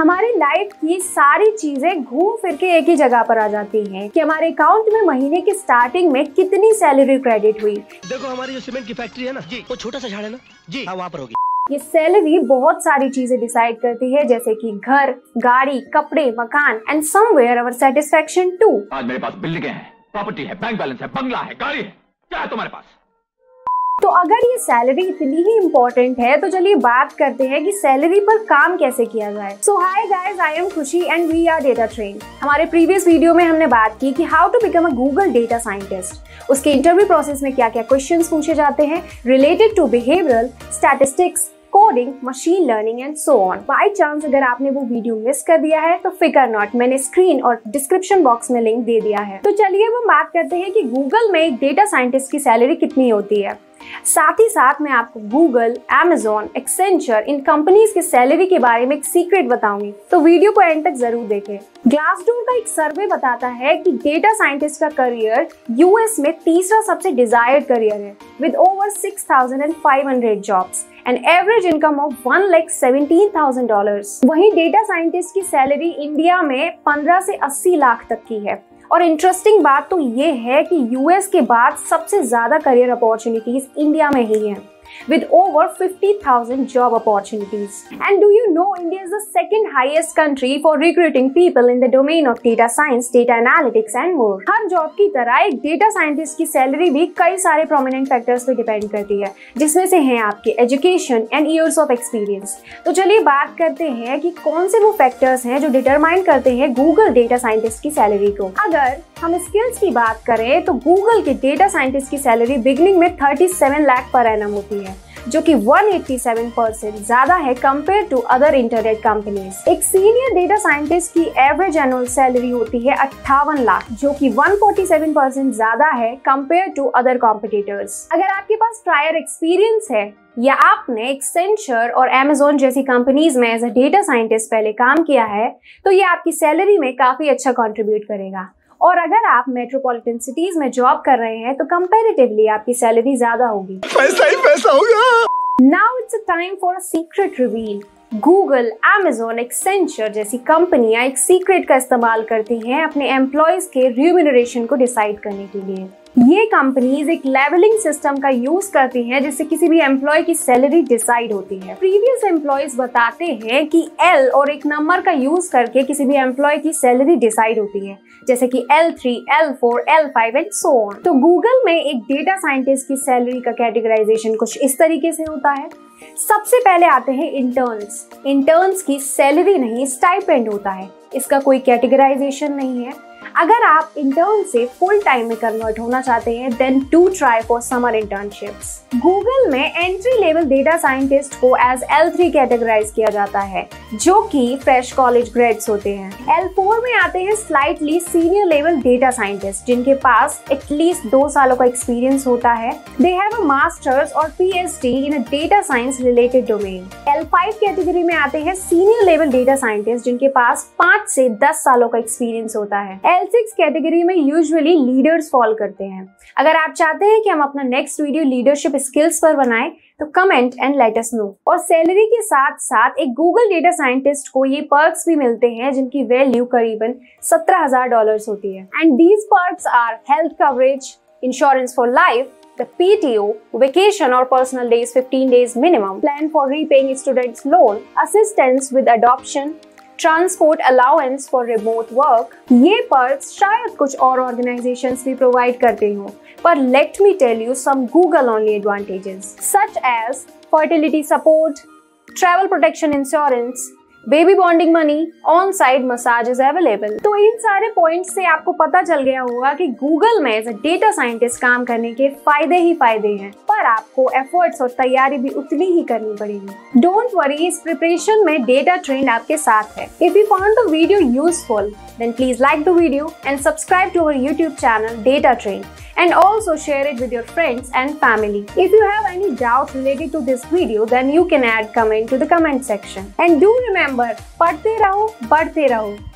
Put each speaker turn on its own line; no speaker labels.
हमारी लाइफ की सारी चीज़ें घूम फिर के एक ही जगह पर आ जाती हैं कि हमारे अकाउंट में महीने की स्टार्टिंग में कितनी सैलरी क्रेडिट हुई।
देखो हमारी जो सीमेंट की फैक्ट्री है ना जी वो छोटा सा झाड़ है ना? जी हाँ वहाँ पर होगी।
ये सैलरी बहुत सारी चीज़ें डिसाइड करती है जैसे कि घर गाड़ी कपड़े मकान and somewhere our satisfaction to
आज मेरे पास बिल्डिंग है प्रॉपर्टी है बैंक बैलेंस है बंगला है गाड़ी है क्या है तुम्हारे पास?
तो अगर ये सैलरी इतनी ही इम्पोर्टेंट है तो चलिए बात करते हैं कि सैलरी पर काम कैसे किया जाए। So hi guys I am Khushi and we are data train हमारे प्रीवियस वीडियो में हमने बात की कि how to become a Google data scientist उसके इंटरव्यू प्रोसेस में क्या क्या क्वेश्चन पूछे जाते हैं related to behavioural statistics coding machine learning and so on by chance अगर आपने वो वीडियो मिस कर दिया है तो फिकर नॉट मैंने स्क्रीन और डिस्क्रिप्शन बॉक्स में लिंक दे दिया है। तो चलिए हम बात करते हैं कि गूगल में एक डेटा साइंटिस्ट की सैलरी कितनी होती है। साथ ही साथ मैं आपको गूगल एमेजोन एक्सेंचर इन कंपनीज़ के सैलरी के बारे में एक सीक्रेट बताऊँगी। तो वीडियो को एंड तक ज़रूर देखें। ग्लासडोर का एक सर्वे बताता है कि डेटा साइंटिस्ट का करियर यूएस में तीसरा सबसे डिजायर्ड करियर है with over 6,500 jobs and average income of one lakh seventeen thousand dollar वही डेटा साइंटिस्ट की सैलरी इंडिया में 15 से 80 लाख तक की है। और इंटरेस्टिंग बात तो ये है कि यूएस के बाद सबसे ज़्यादा करियर अपॉर्चुनिटीज़ इंडिया में ही हैं। With over 50,000 job opportunities. And do you know India is the second highest country for recruiting people in the domain of data science, data analytics and more. हर job की तरह एक data scientist की salary भी कई सारे prominent factors पे depend करती है जिसमें से हैं आपके education and years of experience तो चलिए बात करते हैं कि कौन से वो फैक्टर्स हैं जो डिटरमाइन करते हैं गूगल डेटा साइंटिस्ट की सैलरी को अगर हम स्किल्स की बात करें तो गूगल के डेटा साइंटिस्ट की सैलरी बिगनिंग में 37 लाख पर एनम होती है जो कि 187 परसेंट ज़्यादा है compare to other internet companies एक सीनियर डेटा साइंटिस्ट की एवरेज एनुअल सैलरी होती है अट्ठावन लाख, जो कि 147 परसेंट ज़्यादा है कंपेयर टू अदर कॉम्पिटिटर्स अगर आपके पास प्रायर एक्सपीरियंस है, या आपने एक्सेंचर और एमेजोन जैसी कंपनीज़ में एज अ डेटा साइंटिस्ट पहले काम किया है तो ये आपकी सैलरी में काफ़ी अच्छा कंट्रीब्यूट करेगा। और अगर आप मेट्रोपॉलिटन सिटीज़ में जॉब कर रहे हैं तो कंपेरेटिवली आपकी सैलरी ज़्यादा होगी।
पैसा ही पैसा होगा
now it's time for a secret reveal Google Amazon Accenture जैसी कंपनियाँ एक सीक्रेट का इस्तेमाल करती हैं अपने एम्प्लॉयज़ के रिम्यूनरेशन को डिसाइड करने के लिए। ये कंपनीज़ एक लेवलिंग सिस्टम का यूज़ करती हैं जिससे किसी भी एम्प्लॉय की सैलरी डिसाइड होती है। प्रीवियस एम्प्लॉयज़ बताते हैं कि एल और एक नंबर का यूज़ करके किसी भी एम्प्लॉय की सैलरी डिसाइड होती है जैसे कि L3, L4, L5 and so on तो गूगल में एक डेटा साइंटिस्ट की सैलरी का कैटेगराइजेशन कुछ इस तरीके से होता है। सबसे पहले आते हैं इंटर्न्स इंटर्न्स की सैलरी नहीं स्टाइपेंड होता है। इसका कोई कैटेगराइजेशन नहीं है। अगर आप इंटर्न से फुल टाइम में कन्वर्ट होना चाहते हैं then do try for summer internships Google में एंट्री लेवल डेटा साइंटिस्ट को एज एल थ्री कैटेगराइज किया जाता है, जो कि फ्रेश कॉलेज ग्रेड्स होते हैं. एल फोर में आते हैं slightly senior level data scientist जिनके पास एटलीस्ट दो सालों का एक्सपीरियंस होता है. दे हैव अ मास्टर्स और PhD in data science related domain L five category में आते हैं सीनियर लेवल डेटा साइंटिस्ट जिनके पास पाँच से दस सालों का एक्सपीरियंस होता है. एल सिक्स कैटेगरी में यूजुअली लीडर्स फॉल करते हैं। अगर आप चाहते हैं कि हम अपना नेक्स्ट वीडियो लीडरशिप स्किल्स पर बनाएँ तो comment and let us know और सैलरी के साथ साथ एक गूगल डेटा साइंटिस्ट को ये पर्क्स भी मिलते हैं जिनकी वैल्यू करीबन सत्रह हज़ार डॉलर होती है। And these perks are health coverage insurance for life the PTO, vacation or personal days 15 days minimum, plan for repaying students loan, assistance with adoption, transport allowance for remote work, ये perks शायद कुछ और organisation भी provide करते हो। पर let me tell you some Google only advantages such as fertility support travel protection insurance baby bonding money on site massage is available तो इन सारे पॉइंट से आपको पता चल गया होगा कि गूगल में एज अ डेटा साइंटिस्ट काम करने के फ़ायदे ही फ़ायदे हैं। पर आपको एफर्ट्स और तैयारी भी उतनी ही करनी पड़ेगी। डोंट वरी इस प्रिपरेशन में डेटा ट्रेंड आपके साथ है। If you found the video useful then please like the video and subscribe to our YouTube channel Data Train and also share it with your friends and family. If you have any doubts related to this video then you can add comment to the comment section. And do remember, Padhte Raho, Badhte Raho.